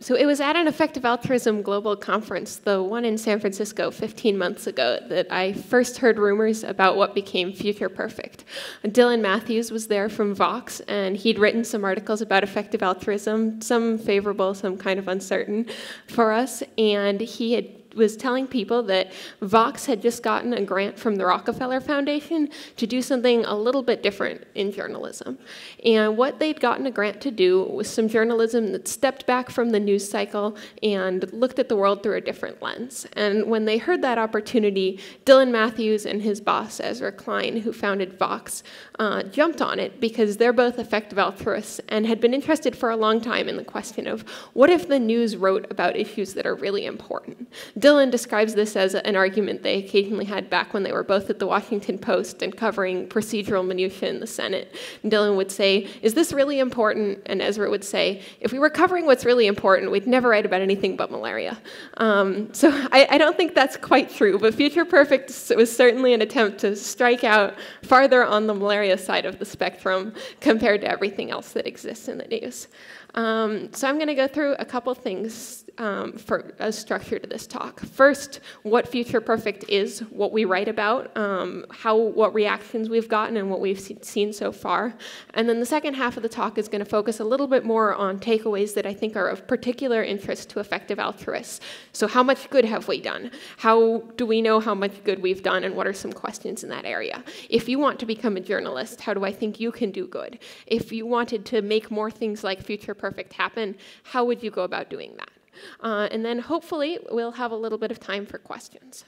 So it was at an Effective Altruism Global Conference, the one in San Francisco 15 months ago, that I first heard rumors about what became Future Perfect. Dylan Matthews was there from Vox, and he'd written some articles about effective altruism, some favorable, some kind of uncertain for us, and he had was telling people that Vox had just gotten a grant from the Rockefeller Foundation to do something a little bit different in journalism. And what they'd gotten a grant to do was some journalism that stepped back from the news cycle and looked at the world through a different lens. And when they heard that opportunity, Dylan Matthews and his boss, Ezra Klein, who founded Vox, uh, jumped on it because they're both effective altruists and had been interested for a long time in the question of what if the news wrote about issues that are really important? Dylan describes this as an argument they occasionally had back when they were both at the Washington Post and covering procedural minutiae in the Senate. And Dylan would say, Is this really important? And Ezra would say, If we were covering what's really important, we'd never write about anything but malaria. Um, so I, I, don't think that's quite true, but Future Perfect was certainly an attempt to strike out farther on the malaria side of the spectrum compared to everything else that exists in the news. Um, so I'm going to go through a couple things um, for a structure to this talk. First, what Future Perfect is, what we write about, um, how what reactions we've gotten and what we've seen so far. And then the second half of the talk is going to focus a little bit more on takeaways that I think are of particular interest to effective altruists. So how much good have we done? How do we know how much good we've done and what are some questions in that area? If you want to become a journalist, how do I think you can do good? If you wanted to make more things like Future Perfect happen, how would you go about doing that? Uh, and then hopefully we'll have a little bit of time for questions.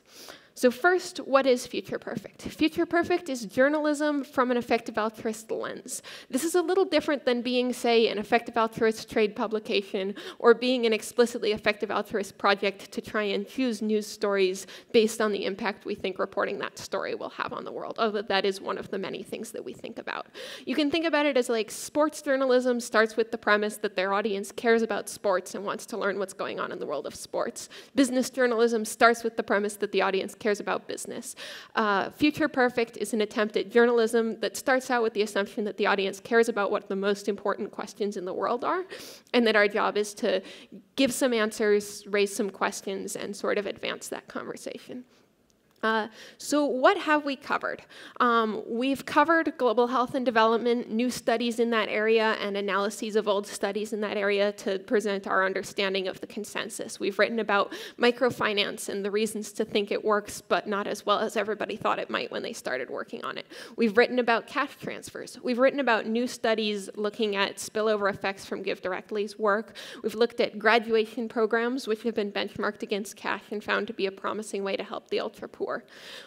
So first, what is Future Perfect? Future Perfect is journalism from an effective altruist lens. This is a little different than being, say, an effective altruist trade publication or being an explicitly effective altruist project to try and choose news stories based on the impact we think reporting that story will have on the world, oh, although that is one of the many things that we think about. You can think about it as like sports journalism starts with the premise that their audience cares about sports and wants to learn what's going on in the world of sports. Business journalism starts with the premise that the audience cares cares about business. Uh, Future Perfect is an attempt at journalism that starts out with the assumption that the audience cares about what the most important questions in the world are, and that our job is to give some answers, raise some questions, and sort of advance that conversation. Uh, so what have we covered? Um, we've covered global health and development, new studies in that area, and analyses of old studies in that area to present our understanding of the consensus. We've written about microfinance and the reasons to think it works, but not as well as everybody thought it might when they started working on it. We've written about cash transfers. We've written about new studies looking at spillover effects from GiveDirectly's work. We've looked at graduation programs, which have been benchmarked against cash and found to be a promising way to help the ultra poor before.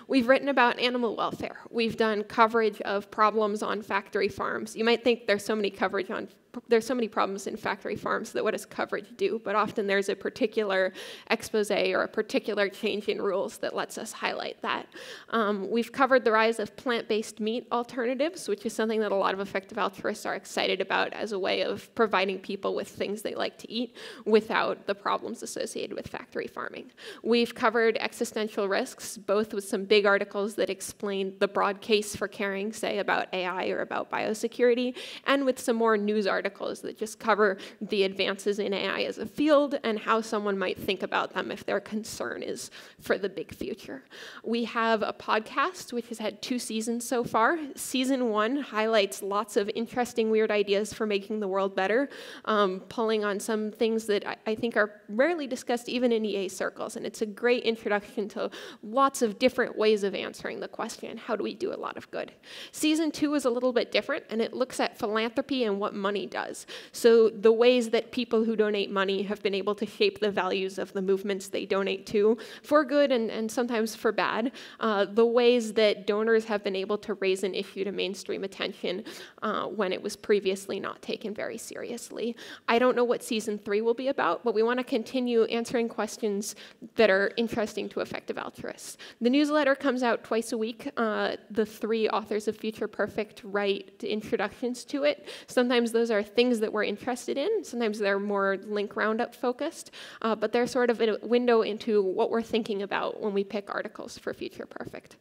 We've written about animal welfare. We've done coverage of problems on factory farms. You might think there's so many coverage on there's so many problems in factory farms that what does coverage do? But often there's a particular expose or a particular change in rules that lets us highlight that. Um, we've covered the rise of plant-based meat alternatives, which is something that a lot of effective altruists are excited about as a way of providing people with things they like to eat without the problems associated with factory farming. We've covered existential risks, both with some big articles that explain the broad case for caring, say, about AI or about biosecurity, and with some more news articles articles that just cover the advances in AI as a field and how someone might think about them if their concern is for the big future. We have a podcast which has had two seasons so far. Season one highlights lots of interesting, weird ideas for making the world better, um, pulling on some things that I, I think are rarely discussed even in EA circles. And it's a great introduction to lots of different ways of answering the question how do we do a lot of good? Season two is a little bit different, and it looks at philanthropy and what money does. So the ways that people who donate money have been able to shape the values of the movements they donate to, for good and, and sometimes for bad, uh, the ways that donors have been able to raise an issue to mainstream attention uh, when it was previously not taken very seriously. I don't know what season three will be about, but we want to continue answering questions that are interesting to effective altruists. The newsletter comes out twice a week. Uh, the three authors of Future Perfect write introductions to it. Sometimes those are things that we're interested in. Sometimes they're more link roundup focused, uh, but they're sort of a window into what we're thinking about when we pick articles for Future Perfect.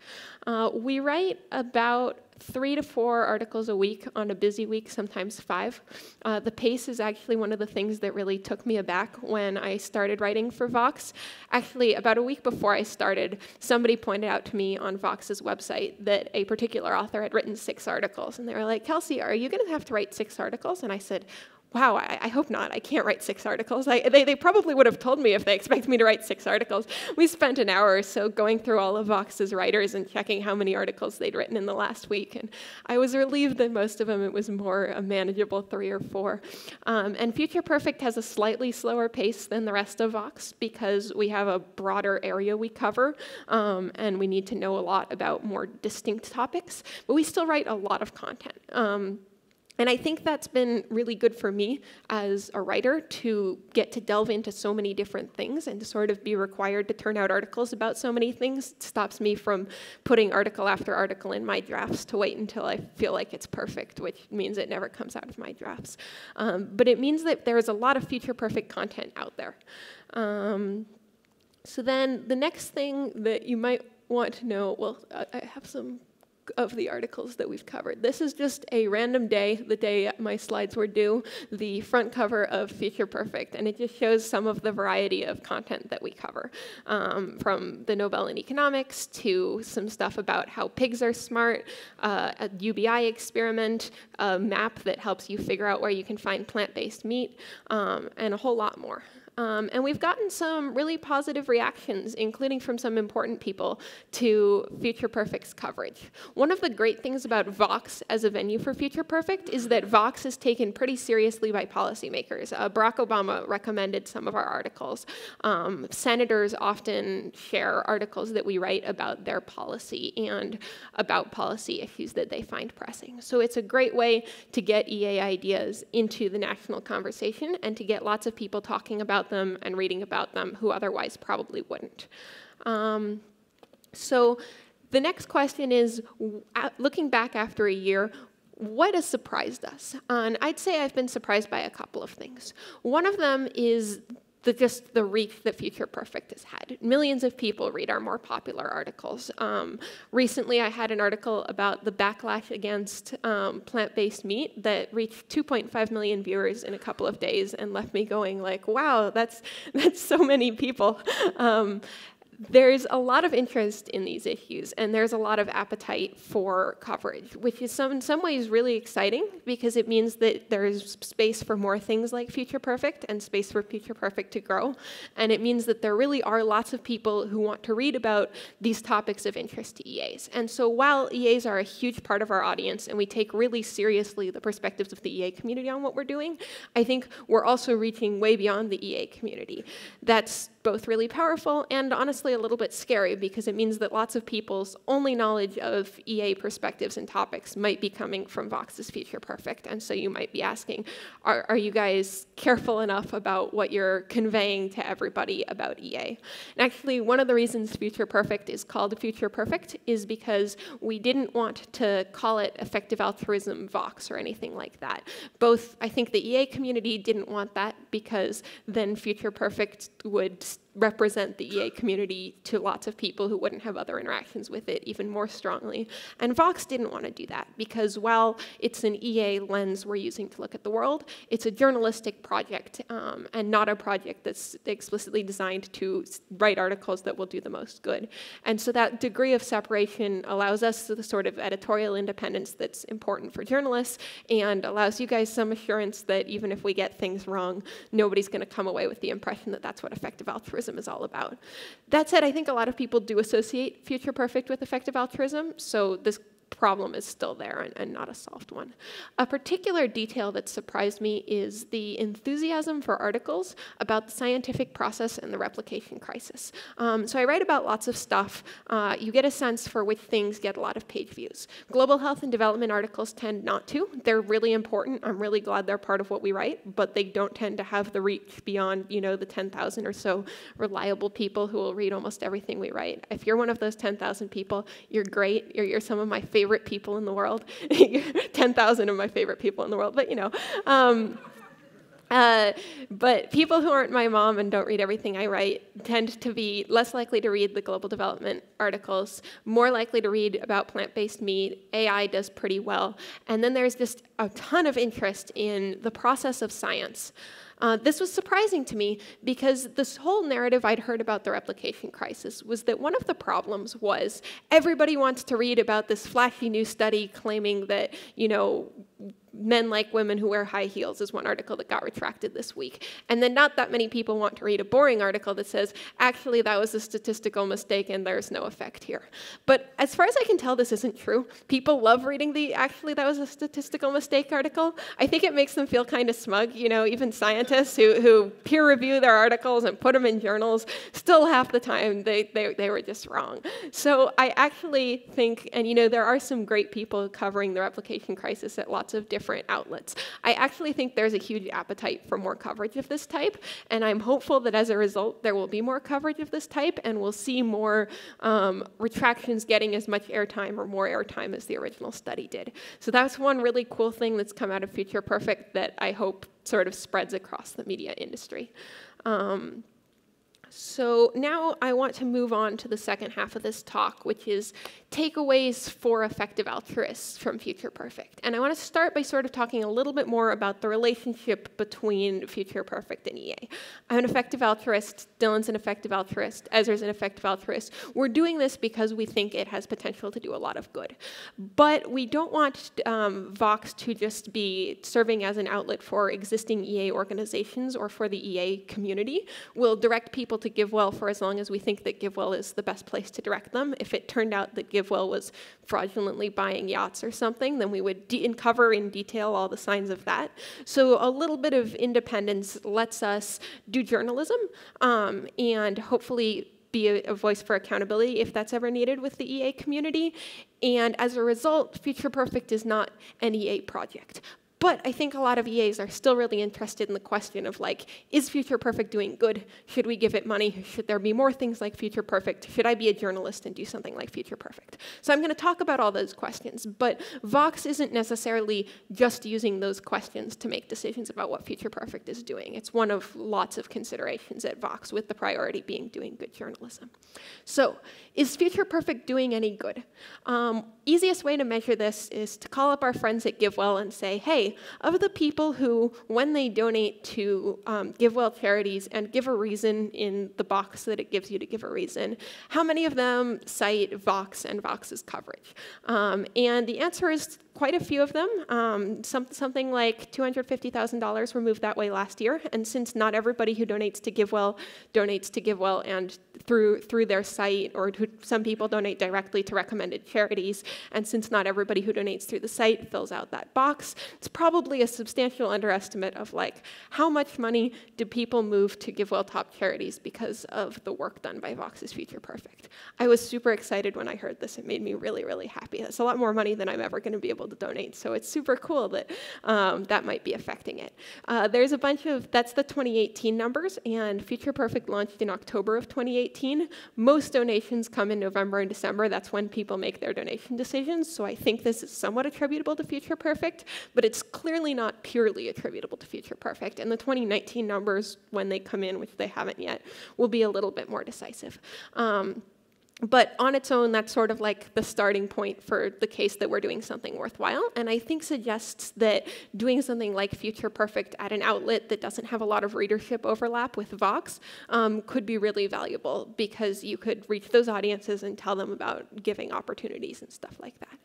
Uh, we write about three to four articles a week on a busy week, sometimes five. Uh, the pace is actually one of the things that really took me aback when I started writing for Vox. Actually, about a week before I started, somebody pointed out to me on Vox's website that a particular author had written six articles. And they were like, Kelsey, are you going to have to write six articles? And I said, wow, I, I, hope not. I can't write six articles. I, they, they probably would have told me if they expect me to write six articles. We spent an hour or so going through all of Vox's writers and checking how many articles they'd written in the last week. And I was relieved that most of them, it was more a manageable three or four. Um, and Future Perfect has a slightly slower pace than the rest of Vox because we have a broader area we cover um, and we need to know a lot about more distinct topics. But we still write a lot of content. Um, and I think that's been really good for me as a writer to get to delve into so many different things and to sort of be required to turn out articles about so many things it stops me from putting article after article in my drafts to wait until I feel like it's perfect, which means it never comes out of my drafts. Um, but it means that there's a lot of future perfect content out there. Um, so then the next thing that you might want to know, well, I have some of the articles that we've covered. This is just a random day, the day my slides were due, the front cover of Future Perfect, and it just shows some of the variety of content that we cover, um, from the Nobel in economics to some stuff about how pigs are smart, uh, a UBI experiment, a map that helps you figure out where you can find plant-based meat, um, and a whole lot more. Um, and we've gotten some really positive reactions, including from some important people, to Future Perfect's coverage. One of the great things about Vox as a venue for Future Perfect is that Vox is taken pretty seriously by policymakers. Uh, Barack Obama recommended some of our articles. Um, senators often share articles that we write about their policy and about policy issues that they find pressing. So it's a great way to get EA ideas into the national conversation and to get lots of people talking about about them and reading about them who otherwise probably wouldn't. Um, so the next question is, looking back after a year, what has surprised us? And I'd say I've been surprised by a couple of things. One of them is the, just the reach that Future Perfect has had. Millions of people read our more popular articles. Um, recently, I had an article about the backlash against um, plant-based meat that reached 2.5 million viewers in a couple of days and left me going like, wow, that's, that's so many people. Um, there's a lot of interest in these issues, and there's a lot of appetite for coverage, which is some, in some ways really exciting because it means that there's space for more things like Future Perfect and space for Future Perfect to grow. And it means that there really are lots of people who want to read about these topics of interest to EAs. And so while EAs are a huge part of our audience and we take really seriously the perspectives of the EA community on what we're doing, I think we're also reaching way beyond the EA community. That's both really powerful and honestly a little bit scary because it means that lots of people's only knowledge of EA perspectives and topics might be coming from Vox's Future Perfect. And so you might be asking, are, are you guys careful enough about what you're conveying to everybody about EA? And actually, one of the reasons Future Perfect is called Future Perfect is because we didn't want to call it effective altruism Vox or anything like that. Both, I think the EA community didn't want that because then Future Perfect would です。Represent the EA community to lots of people who wouldn't have other interactions with it even more strongly. And Vox didn't want to do that because while it's an EA lens we're using to look at the world, it's a journalistic project um, and not a project that's explicitly designed to write articles that will do the most good. And so that degree of separation allows us the sort of editorial independence that's important for journalists and allows you guys some assurance that even if we get things wrong, nobody's going to come away with the impression that that's what effective altruism altruism is all about. That said, I think a lot of people do associate future perfect with effective altruism, so this problem is still there and, and, not a solved one. A particular detail that surprised me is the enthusiasm for articles about the scientific process and the replication crisis. Um, so I write about lots of stuff. Uh, you get a sense for which things get a lot of page views. Global health and development articles tend not to. They're really important. I'm really glad they're part of what we write, but they don't tend to have the reach beyond, you know, the 10,000 or so reliable people who will read almost everything we write. If you're one of those 10,000 people, you're great. You're, you're some of my favorite favorite people in the world. 10,000 of my favorite people in the world, but you know. Um, Uh, but people who aren't my mom and don't read everything I write tend to be less likely to read the global development articles, more likely to read about plant based meat. AI does pretty well. And then there's just a ton of interest in the process of science. Uh, this was surprising to me because this whole narrative I'd heard about the replication crisis was that one of the problems was everybody wants to read about this flashy new study claiming that, you know, men like women who wear high heels is one article that got retracted this week. And then not that many people want to read a boring article that says, actually, that was a statistical mistake and there's no effect here. But as far as I can tell, this isn't true. People love reading the, actually, that was a statistical mistake article. I think it makes them feel kind of smug. You know, even scientists who, who peer review their articles and put them in journals, still half the time they, they, they were just wrong. So I actually think, and you know, there are some great people covering the replication crisis at lots of different different outlets. I actually think there's a huge appetite for more coverage of this type, and I'm hopeful that as a result there will be more coverage of this type, and we'll see more um, retractions getting as much airtime or more airtime as the original study did. So that's one really cool thing that's come out of Future Perfect that I hope sort of spreads across the media industry. Um, so now I want to move on to the second half of this talk, which is takeaways for effective altruists from Future Perfect. And I want to start by sort of talking a little bit more about the relationship between Future Perfect and EA. I'm an effective altruist, Dylan's an effective altruist, Ezra's an effective altruist. We're doing this because we think it has potential to do a lot of good. But we don't want um, Vox to just be serving as an outlet for existing EA organizations or for the EA community. We'll direct people to GiveWell for as long as we think that GiveWell is the best place to direct them. If it turned out that GiveWell was fraudulently buying yachts or something, then we would de- cover in detail all the signs of that. So a little bit of independence lets us do journalism um, and hopefully be a, a, voice for accountability if that's ever needed with the EA community. And as a result, Future Perfect is not an EA project. But I think a lot of EAs are still really interested in the question of like, is Future Perfect doing good? Should we give it money? Should there be more things like Future Perfect? Should I be a journalist and do something like Future Perfect? So I'm going to talk about all those questions, but Vox isn't necessarily just using those questions to make decisions about what Future Perfect is doing. It's one of lots of considerations at Vox, with the priority being doing good journalism. So is Future Perfect doing any good? Um, easiest way to measure this is to call up our friends at GiveWell and say, hey, of the people who, when they donate to um, GiveWell charities and give a reason in the box that it gives you to give a reason, how many of them cite Vox and Vox's coverage? Um, and the answer is quite a few of them. Um, some, something like $250,000 were moved that way last year. And since not everybody who donates to GiveWell donates to GiveWell and through, through their site, or some people donate directly to recommended charities, and since not everybody who donates through the site fills out that box, it's probably a substantial underestimate of like how much money do people move to GiveWell top charities because of the work done by Vox's Future Perfect. I was super excited when I heard this. It made me really, really happy. That's a lot more money than I'm ever going to be able to donate. So it's super cool that um, that might be affecting it. Uh, there's a bunch of, that's the 2018 numbers, and Future Perfect launched in October of 2018. Most donations come in November and December. That's when people make their donation decisions. So I think this is somewhat attributable to Future Perfect, but it's clearly not purely attributable to Future Perfect. And the 2019 numbers, when they come in, which they haven't yet, will be a little bit more decisive. Um, but on its own, that's sort of like the starting point for the case that we're doing something worthwhile. And I think suggests that doing something like Future Perfect at an outlet that doesn't have a lot of readership overlap with Vox um, could be really valuable because you could reach those audiences and tell them about giving opportunities and stuff like that.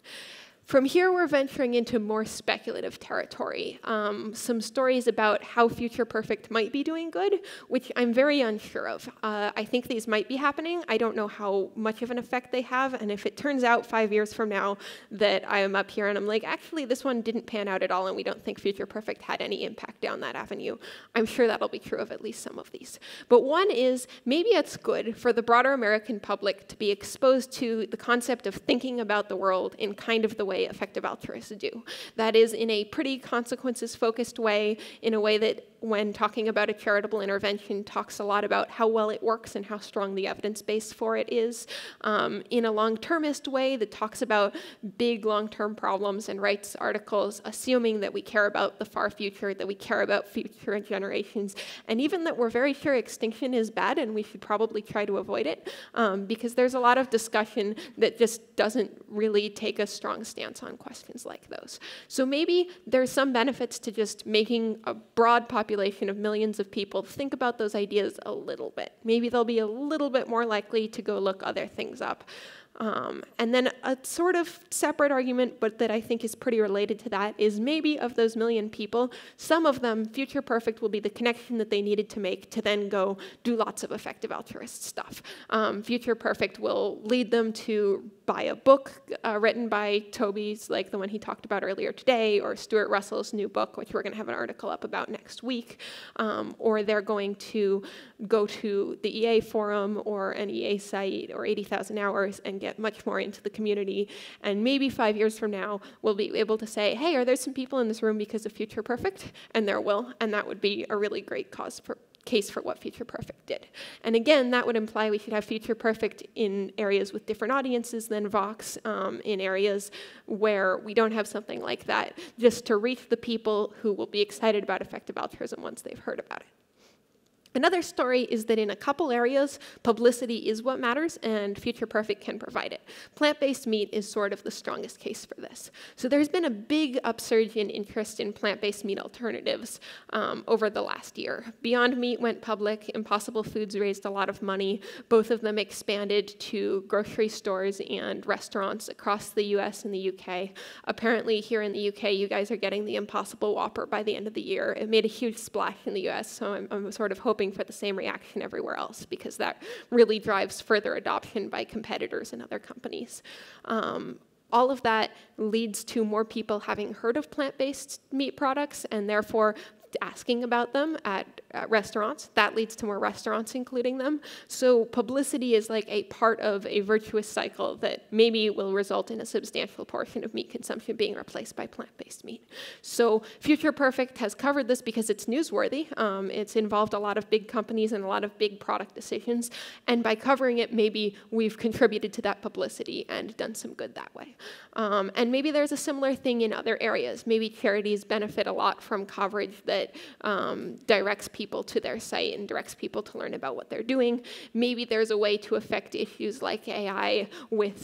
From here, we're venturing into more speculative territory. Um, some stories about how Future Perfect might be doing good, which I'm very unsure of. Uh, I think these might be happening. I don't know how much of an effect they have, and if it turns out five years from now that I am up here and I'm like, actually, this one didn't pan out at all, and we don't think Future Perfect had any impact down that avenue, I'm sure that'll be true of at least some of these. But one is maybe it's good for the broader American public to be exposed to the concept of thinking about the world in kind of the way way effective altruists do. That is in a pretty consequences focused way, in a way that when talking about a charitable intervention, talks a lot about how well it works and how strong the evidence base for it is. Um, in a long termist way that talks about big long term problems and writes articles assuming that we care about the far future, that we care about future generations, and even that we're very sure extinction is bad and we should probably try to avoid it, um, because there's a lot of discussion that just doesn't really take a strong stance on questions like those. So maybe there's some benefits to just making a broad population population of millions of people think about those ideas a little bit. Maybe they'll be a little bit more likely to go look other things up. Um, and then a sort of separate argument, but that I think is pretty related to that, is maybe of those million people, some of them, Future Perfect will be the connection that they needed to make to then go do lots of effective altruist stuff. Um, Future Perfect will lead them to buy a book uh, written by Toby's, like the one he talked about earlier today, or Stuart Russell's new book, which we're going to have an article up about next week, um, or they're going to go to the EA forum or an EA site or 80,000 hours and get much more into the community. And maybe five years from now, we'll be able to say, hey, are there some people in this room because of Future Perfect? And there will, and that would be a really great cause for case for what Future Perfect did. And again, that would imply we should have Future Perfect in areas with different audiences than Vox, um, in areas where we don't have something like that, just to reach the people who will be excited about effective altruism once they've heard about it. Another story is that in a couple areas, publicity is what matters, and Future Perfect can provide it. Plant based meat is sort of the strongest case for this. So there's been a big upsurge in interest in plant based meat alternatives um, over the last year. Beyond Meat went public, Impossible Foods raised a lot of money. Both of them expanded to grocery stores and restaurants across the US and the UK. Apparently, here in the UK, you guys are getting the Impossible Whopper by the end of the year. It made a huge splash in the US, so I'm, I'm sort of hoping hoping for the same reaction everywhere else because that really drives further adoption by competitors and other companies. Um, all of that leads to more people having heard of plant based meat products and therefore asking about them at, at, restaurants. That leads to more restaurants including them. So publicity is like a part of a virtuous cycle that maybe will result in a substantial portion of meat consumption being replaced by plant-based meat. So Future Perfect has covered this because it's newsworthy. Um, it's involved a lot of big companies and a lot of big product decisions. And by covering it, maybe we've contributed to that publicity and done some good that way. Um, and maybe there's a similar thing in other areas. Maybe charities benefit a lot from coverage that that um, directs people to their site and directs people to learn about what they're doing. Maybe there's a way to affect issues like AI with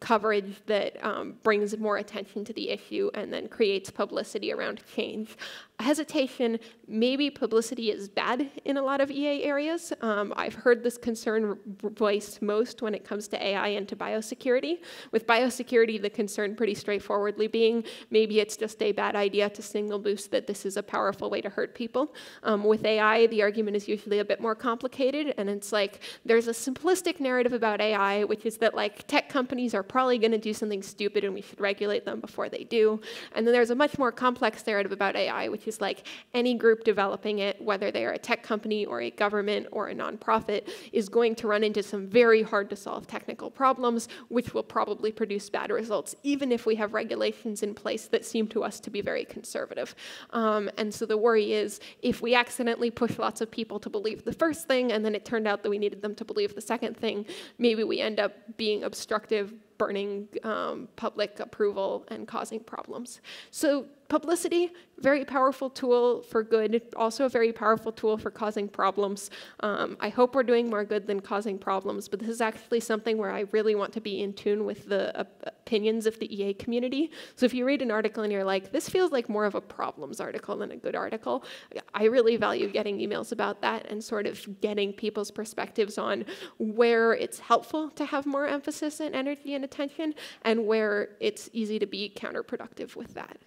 coverage that um, brings more attention to the issue and then creates publicity around change hesitation, maybe publicity is bad in a lot of EA areas. Um, I've heard this concern voiced most when it comes to AI and to biosecurity. With biosecurity, the concern pretty straightforwardly being maybe it's just a bad idea to single boost that this is a powerful way to hurt people. Um, with AI, the argument is usually a bit more complicated, and it's like there's a simplistic narrative about AI, which is that like tech companies are probably going to do something stupid and we should regulate them before they do. And then there's a much more complex narrative about AI, which is like any group developing it, whether they are a tech company or a government or a nonprofit, is going to run into some very hard to solve technical problems, which will probably produce bad results, even if we have regulations in place that seem to us to be very conservative. Um, and so the worry is if we accidentally push lots of people to believe the first thing and then it turned out that we needed them to believe the second thing, maybe we end up being obstructive burning um, public approval and causing problems. So publicity, very powerful tool for good, also a very powerful tool for causing problems. Um, I hope we're doing more good than causing problems, but this is actually something where I really want to be in tune with the opinions of the EA community. So if you read an article and you're like, this feels like more of a problems article than a good article, I really value getting emails about that and sort of getting people's perspectives on where it's helpful to have more emphasis and energy and attention and where it's easy to be counterproductive with that.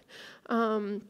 Um,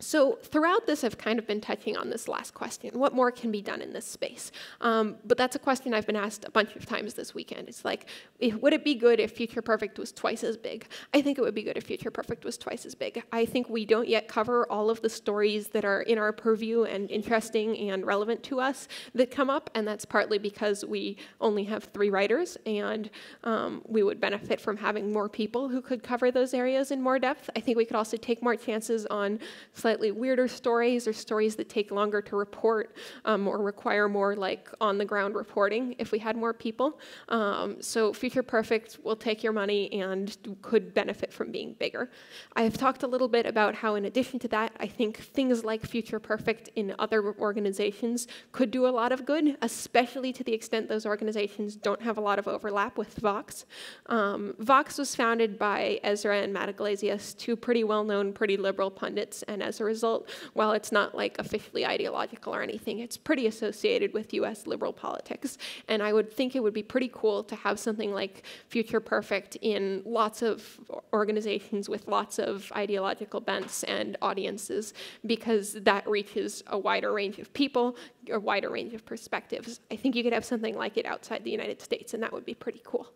so throughout this, I've kind of been touching on this last question. What more can be done in this space? Um, but that's a question I've been asked a bunch of times this weekend. It's like, if, would it be good if Future Perfect was twice as big? I think it would be good if Future Perfect was twice as big. I think we don't yet cover all of the stories that are in our purview and interesting and relevant to us that come up, and that's partly because we only have three writers, and um, we would benefit from having more people who could cover those areas in more depth. I think we could also take more chances on slightly weirder stories or stories that take longer to report um, or require more like on the ground reporting if we had more people. Um, so Future Perfect will take your money and could benefit from being bigger. I've talked a little bit about how in addition to that, I think things like Future Perfect in other organizations could do a lot of good, especially to the extent those organizations don't have a lot of overlap with Vox. Um, Vox was founded by Ezra and Matt Yglesias, two pretty well-known, pretty liberal pundits, and as a result, while it's not like officially ideological or anything, it's pretty associated with US liberal politics. And I would think it would be pretty cool to have something like Future Perfect in lots of organizations with lots of ideological bents and audiences because that reaches a wider range of people, a wider range of perspectives. I think you could have something like it outside the United States, and that would be pretty cool.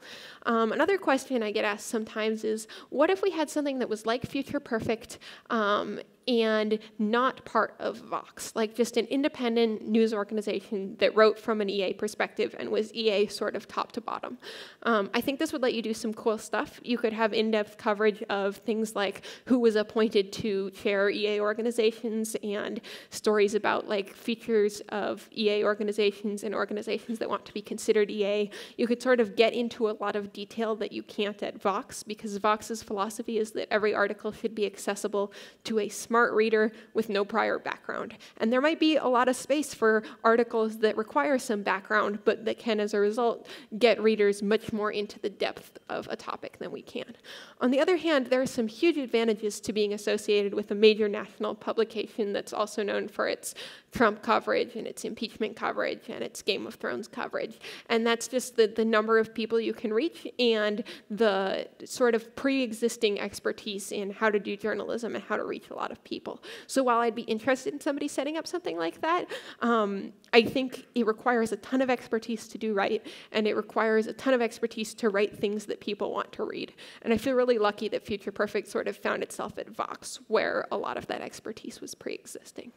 Um, another question I get asked sometimes is, what if we had something that was like Future Perfect um, and not part of Vox, like just an independent news organization that wrote from an EA perspective and was EA sort of top to bottom. Um, I think this would let you do some cool stuff. You could have in-depth coverage of things like who was appointed to chair EA organizations and stories about like features of EA organizations and organizations that want to be considered EA. You could sort of get into a lot of detail that you can't at Vox because Vox's philosophy is that every article should be accessible to a smart smart reader with no prior background. And there might be a lot of space for articles that require some background, but that can, as a result, get readers much more into the depth of a topic than we can. On the other hand, there are some huge advantages to being associated with a major national publication that's also known for its Trump coverage and its impeachment coverage and its Game of Thrones coverage. And that's just the, the number of people you can reach and the sort of pre-existing expertise in how to do journalism and how to reach a lot of people. So while I'd be interested in somebody setting up something like that, um, I think it requires a ton of expertise to do right, and it requires a ton of expertise to write things that people want to read. And I feel really lucky that Future Perfect sort of found itself at Vox, where a lot of that expertise was pre-existing.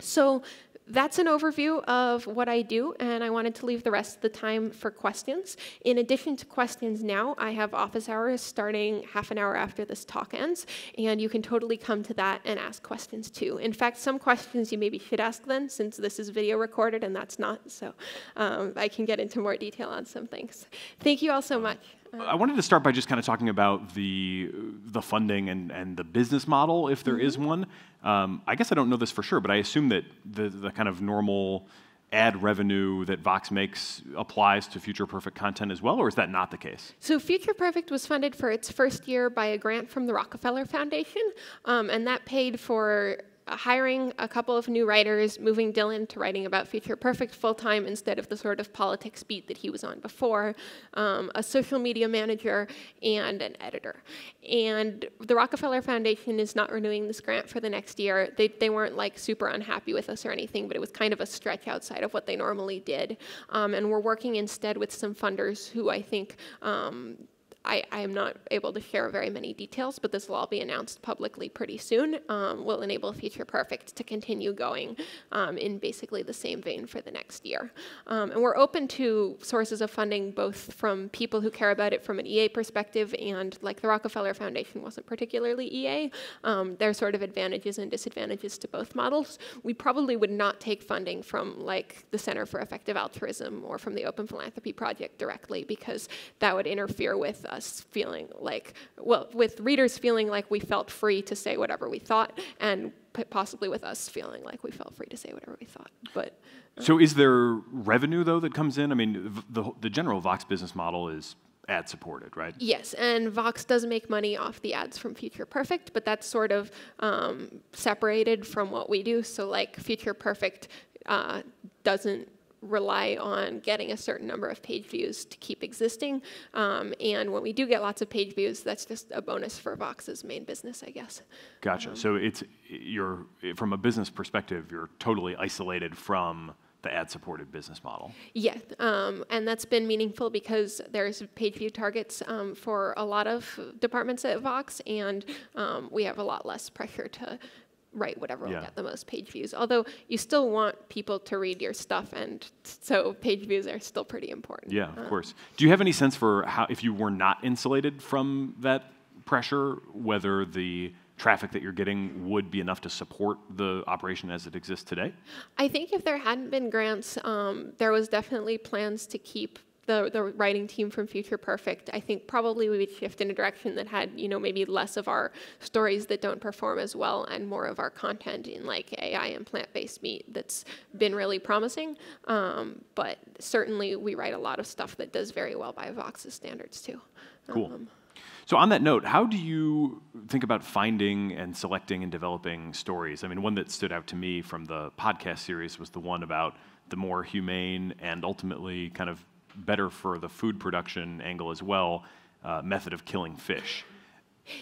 So that's an overview of what I do, and I wanted to leave the rest of the time for questions. In addition to questions now, I have office hours starting half an hour after this talk ends, and you can totally come to that and ask questions too. In fact, some questions you maybe should ask then, since this is video recorded and that's not, so um, I can get into more detail on some things. Thank you all so much. I wanted to start by just kind of talking about the the funding and, and the business model, if there mm -hmm. is one. Um, I guess I don't know this for sure, but I assume that the, the kind of normal ad revenue that Vox makes applies to Future Perfect content as well, or is that not the case? So Future Perfect was funded for its first year by a grant from the Rockefeller Foundation, um, and that paid for hiring a couple of new writers, moving Dylan to writing about Future Perfect full time instead of the sort of politics beat that he was on before, um, a social media manager, and an editor. And the Rockefeller Foundation is not renewing this grant for the next year. They, they weren't like super unhappy with us or anything, but it was kind of a stretch outside of what they normally did. Um, and we're working instead with some funders who I think um, I, I, am not able to share very many details, but this will all be announced publicly pretty soon. Um, will enable Future Perfect to continue going um, in basically the same vein for the next year. Um, and we're open to sources of funding both from people who care about it from an EA perspective and like the Rockefeller Foundation wasn't particularly EA. Um, there are sort of advantages and disadvantages to both models. We probably would not take funding from like the Center for Effective Altruism or from the Open Philanthropy Project directly because that would interfere with us feeling like, well, with readers feeling like we felt free to say whatever we thought, and possibly with us feeling like we felt free to say whatever we thought. But uh, so, is there revenue though that comes in? I mean, the the general Vox business model is ad supported, right? Yes, and Vox does make money off the ads from Future Perfect, but that's sort of um, separated from what we do. So, like Future Perfect uh, doesn't rely on getting a certain number of page views to keep existing. Um, and when we do get lots of page views, that's just a bonus for Vox's main business, I guess. Gotcha. Um, so it's you're from a business perspective, you're totally isolated from the ad-supported business model. Yeah, um, and that's been meaningful because there's page view targets um, for a lot of departments at Vox, and um, we have a lot less pressure to write whatever yeah. will get the most page views. Although you still want people to read your stuff, and so page views are still pretty important. Yeah, of uh, course. Do you have any sense for how, if you were not insulated from that pressure, whether the traffic that you're getting would be enough to support the operation as it exists today? I think if there hadn't been grants, um, there was definitely plans to keep the, the writing team from Future Perfect, I think probably we would shift in a direction that had, you know, maybe less of our stories that don't perform as well and more of our content in like AI and plant-based meat that's been really promising. Um, but certainly we write a lot of stuff that does very well by Vox's standards too. Cool. Um, so on that note, how do you think about finding and selecting and developing stories? I mean, one that stood out to me from the podcast series was the one about the more humane and ultimately kind of better for the food production angle as well uh, method of killing fish.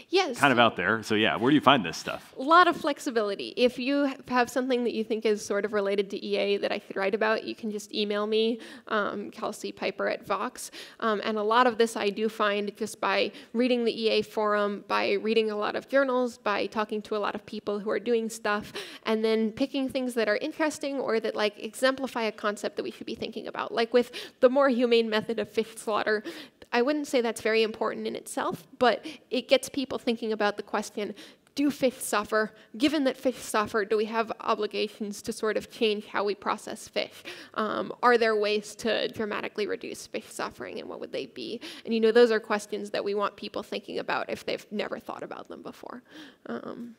Yes. Kind of out there. So, yeah, where do you find this stuff? A lot of flexibility. If you have something that you think is sort of related to EA that I should write about, you can just email me, um, Kelsey Piper at Vox. Um, and a lot of this I do find just by reading the EA forum, by reading a lot of journals, by talking to a lot of people who are doing stuff, and then picking things that are interesting or that like exemplify a concept that we should be thinking about. Like with the more humane method of fish slaughter, I wouldn't say that's very important in itself, but it gets people thinking about the question do fish suffer? Given that fish suffer, do we have obligations to sort of change how we process fish? Um, are there ways to dramatically reduce fish suffering, and what would they be? And you know, those are questions that we want people thinking about if they've never thought about them before. Um,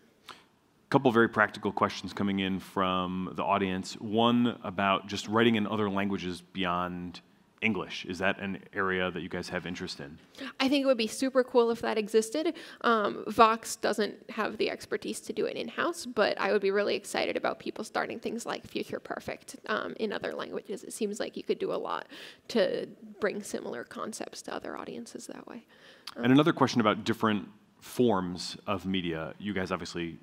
couple very practical questions coming in from the audience. One about just writing in other languages beyond English. Is that an area that you guys have interest in? I think it would be super cool if that existed. Um, Vox doesn't have the expertise to do it in house, but I would be really excited about people starting things like Future Perfect um, in other languages. It seems like you could do a lot to bring similar concepts to other audiences that way. Um, and another question about different forms of media. You guys obviously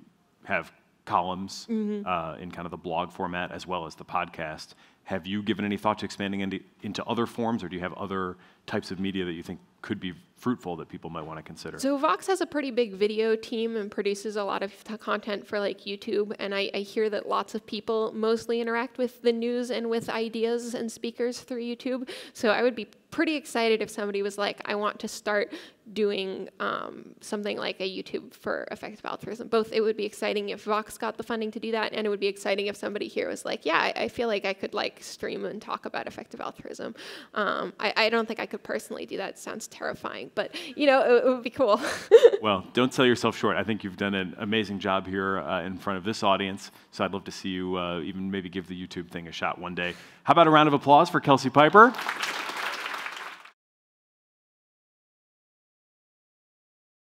have columns mm-hmm. uh, in kind of the blog format as well as the podcast. Have you given any thought to expanding into, into other forms, or do you have other types of media that you think could be fruitful that people might want to consider? So Vox has a pretty big video team and produces a lot of content for like YouTube, and I, I, hear that lots of people mostly interact with the news and with ideas and speakers through YouTube. So I would be pretty excited if somebody was like, I want to start doing um, something like a YouTube for effective altruism. Both, it would be exciting if Vox got the funding to do that, and it would be exciting if somebody here was like, yeah, I, I feel like I could like stream and talk about effective altruism. Um, I, I, don't think I could personally do that. It sounds terrifying, but you know, it, it would be cool. well, don't sell yourself short. I think you've done an amazing job here uh, in front of this audience. So I'd love to see you uh, even maybe give the YouTube thing a shot one day. How about a round of applause for Kelsey Piper?